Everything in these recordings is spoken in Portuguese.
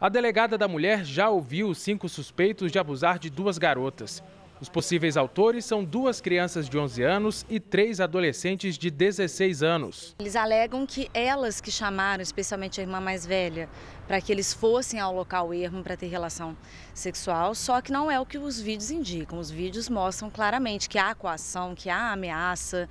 A delegada da mulher já ouviu os cinco suspeitos de abusar de duas garotas. Os possíveis autores são duas crianças de 11 anos e três adolescentes de 16 anos. Eles alegam que elas que chamaram, especialmente a irmã mais velha, para que eles fossem ao local ermo para ter relação sexual, só que não é o que os vídeos indicam. Os vídeos mostram claramente que há coação, que há ameaça.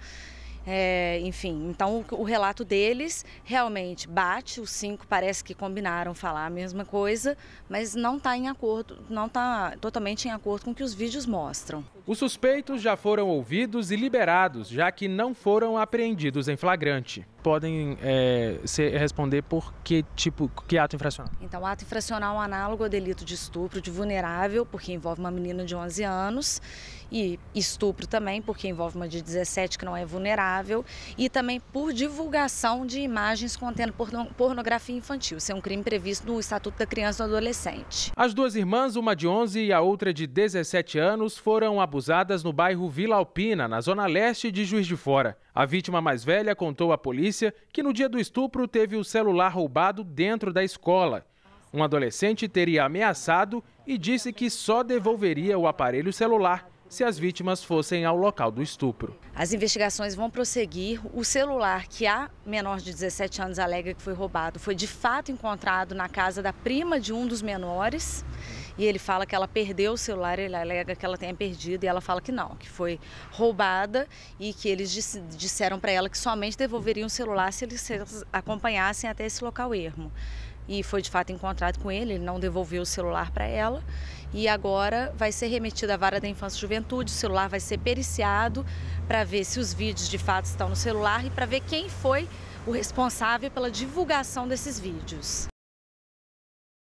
É, enfim, então o, o, relato deles realmente bate, os cinco parece que combinaram falar a mesma coisa, mas não está em acordo, não está totalmente em acordo com o que os vídeos mostram. Os suspeitos já foram ouvidos e liberados, já que não foram apreendidos em flagrante. Podem é, se responder por que tipo, que ato infracional? Então, ato infracional é um análogo ao delito de estupro de vulnerável, porque envolve uma menina de 11 anos, e estupro também, porque envolve uma de 17 que não é vulnerável, e também por divulgação de imagens contendo pornografia infantil. Isso é um crime previsto no Estatuto da Criança e do Adolescente. As duas irmãs, uma de 11 e a outra de 17 anos, foram abusadas no bairro Vila Alpina, na zona leste de Juiz de Fora. A vítima mais velha contou à polícia que no dia do estupro teve o celular roubado dentro da escola. Um adolescente teria ameaçado e disse que só devolveria o aparelho celular se as vítimas fossem ao local do estupro. As investigações vão prosseguir. O celular que a menor de 17 anos alega que foi roubado foi de fato encontrado na casa da prima de um dos menores. E ele fala que ela perdeu o celular, ele alega que ela tenha perdido e ela fala que não, que foi roubada e que eles disseram para ela que somente devolveriam o celular se eles acompanhassem até esse local ermo e foi de fato encontrado com ele, ele não devolveu o celular para ela e agora vai ser remetido à vara da infância e juventude, o celular vai ser periciado para ver se os vídeos de fato estão no celular e para ver quem foi o responsável pela divulgação desses vídeos.